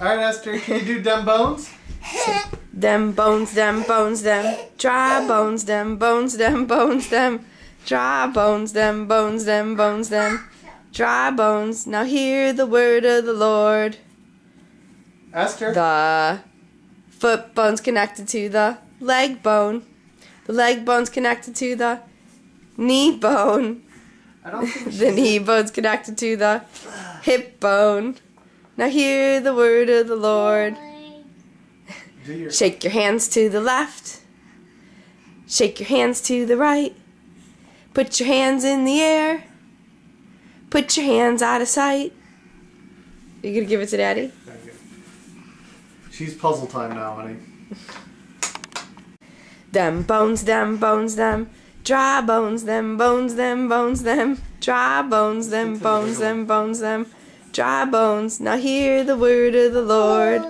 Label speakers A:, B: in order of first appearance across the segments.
A: All right, Esther, can you do Dem Bones?
B: Them bones, them bones, them dry bones, them bones, them bones, them dry bones, them bones, them bones, them dry bones. Now hear the word of the Lord.
A: Esther?
B: The foot bone's connected to the leg bone. The leg bone's connected to the knee bone.
A: I don't think
B: The knee bone's connected to the hip bone. Now hear the word of the Lord.
A: Your...
B: Shake your hands to the left. Shake your hands to the right. Put your hands in the air. Put your hands out of sight. You gonna give it to daddy?
A: She's puzzle time now, honey.
B: Them bones, them bones, them dry bones, them bones, them bones, them dry bones, them bones, them bones, them dry bones. Now hear the word of the Lord.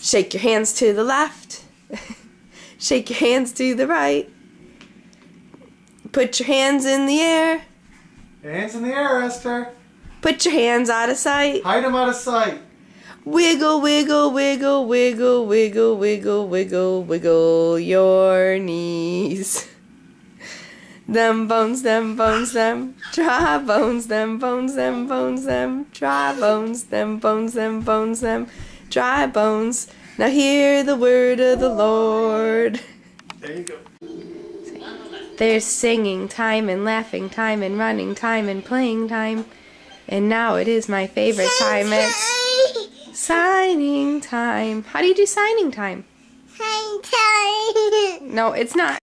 B: Shake your hands to the left. Shake your hands to the right. Put your hands in the air.
A: Hands in the air, Esther.
B: Put your hands out of sight.
A: Hide them out of sight.
B: Wiggle, wiggle, wiggle, wiggle, wiggle, wiggle, wiggle, wiggle your knees. Them bones, them bones, them dry bones, them bones, them bones, them dry bones, them bones, them bones, them dry bones. Now hear the word of the Lord.
A: There you go.
B: There's singing time and laughing time and running time and playing time. And now it is my favorite time. It's signing time. How do you do signing time? Signing time. No, it's not.